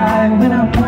cry when I'm